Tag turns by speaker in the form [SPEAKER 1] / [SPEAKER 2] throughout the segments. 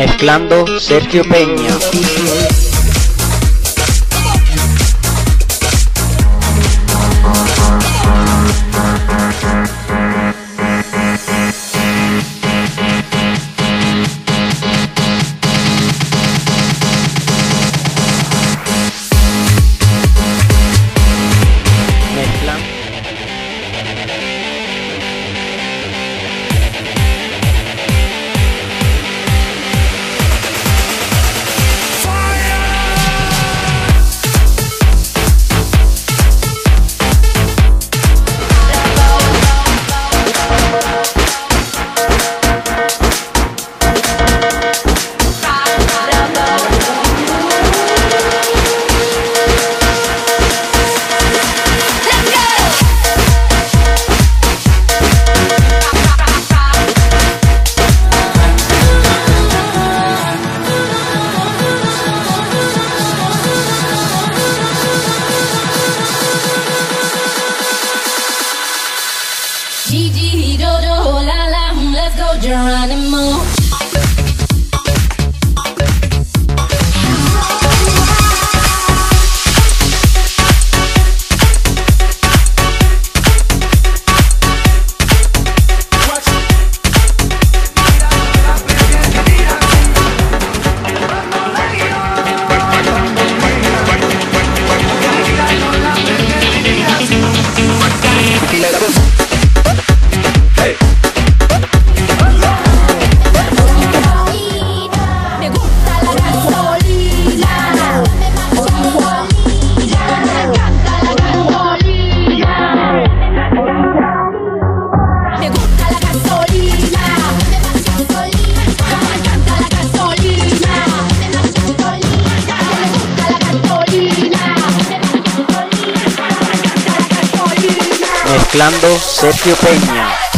[SPEAKER 1] mezclando Sergio Peña.
[SPEAKER 2] around anymore
[SPEAKER 1] mezclando Sergio Peña.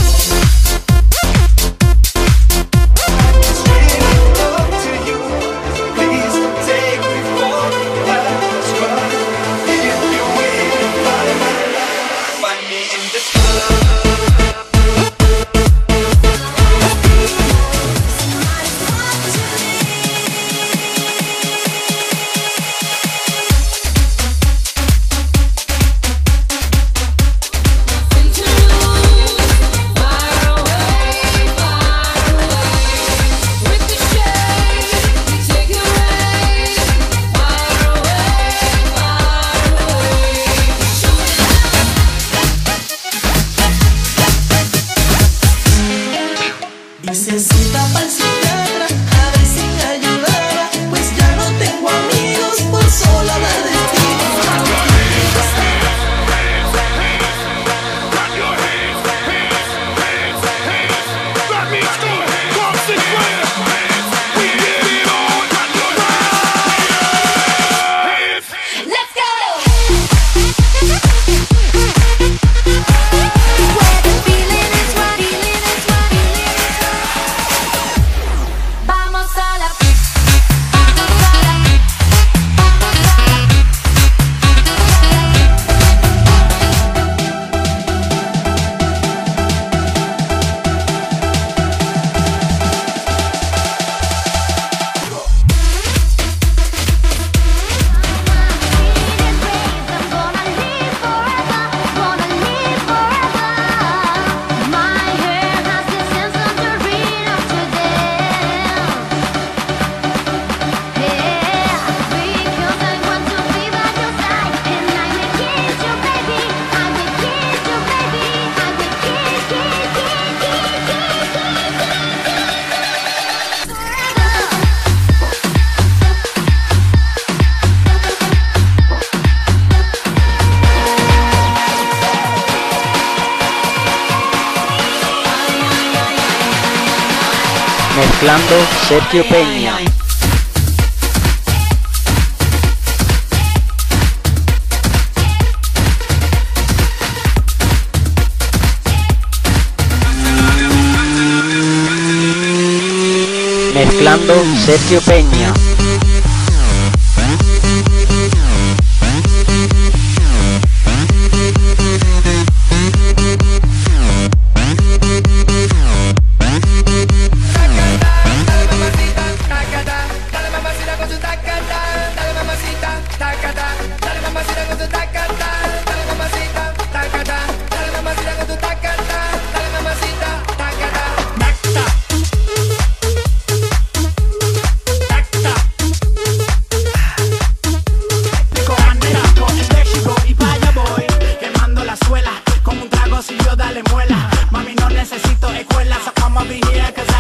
[SPEAKER 1] mezclando Sergio Peña. Mezclando Sergio Peña.
[SPEAKER 3] muela. Mami, no necesito escuela, so I'ma be here